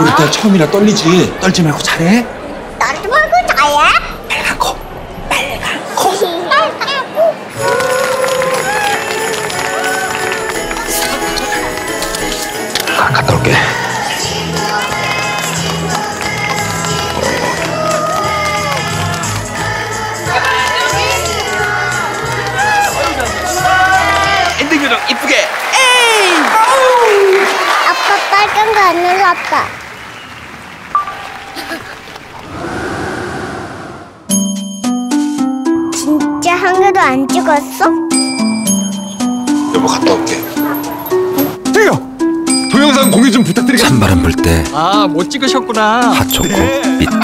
우리 딸 처음이라 떨리지. 떨지 말고 잘해. 나도 말고 나야? 빨간 거. 아, 갔다 올게. 엔딩 요정 이쁘게. 아빠 빨간 거 안 눌렀다. 진짜 한 개도 안 찍었어? 여보 갔다 올게. 저기요 동영상 공유 좀 부탁드리겠습니다 찬바람 불 때 아, 못 찍으셨구나. 핫초코 삐뚤